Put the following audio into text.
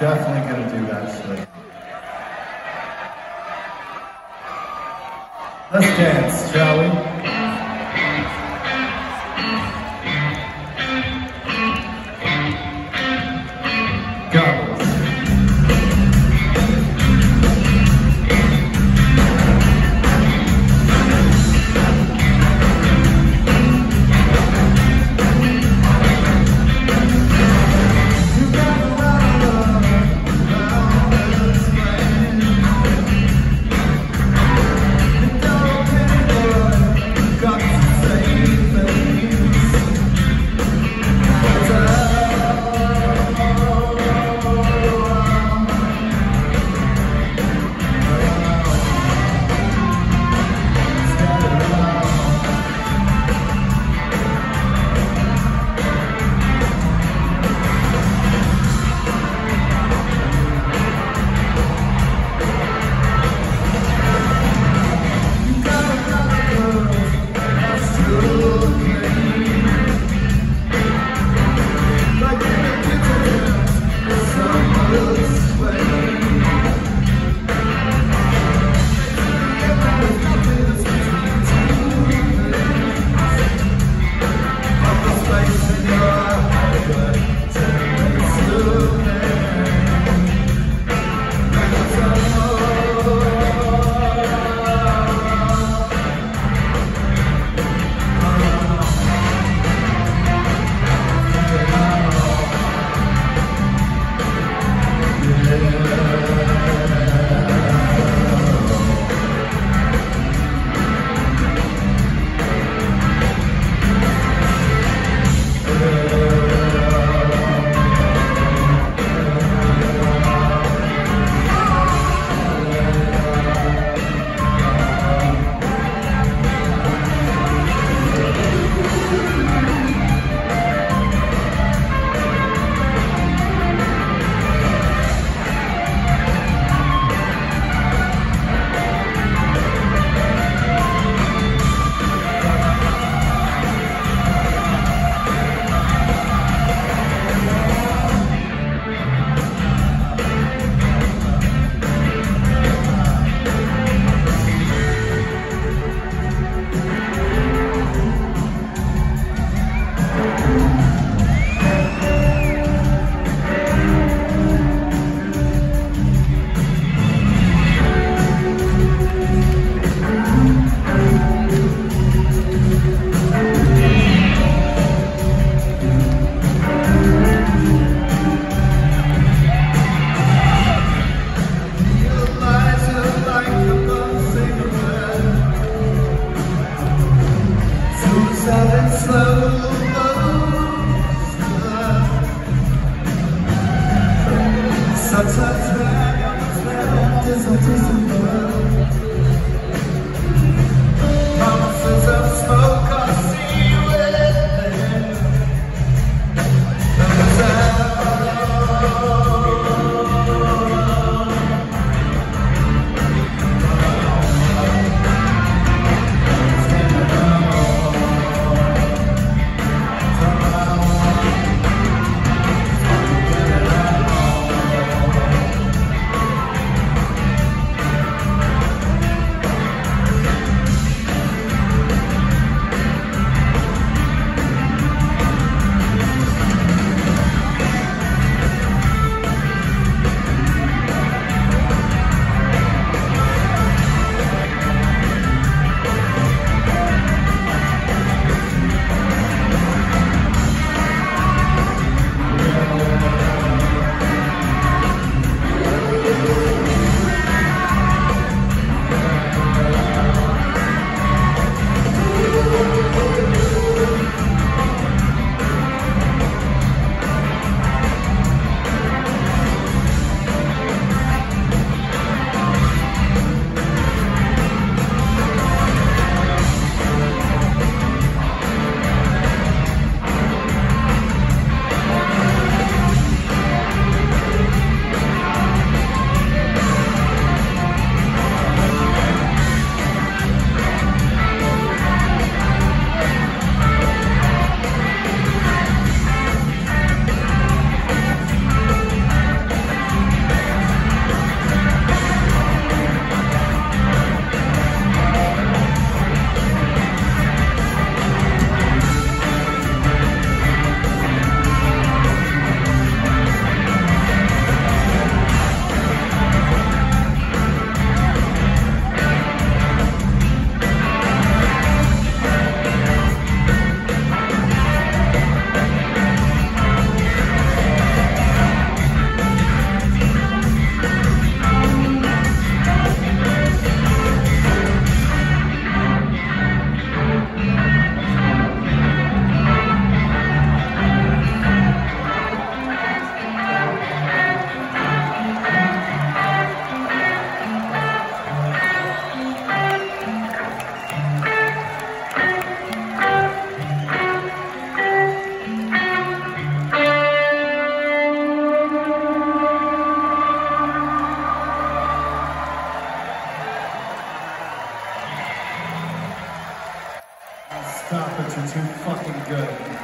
Definitely gonna do that shit. Let's dance, shall we? Good.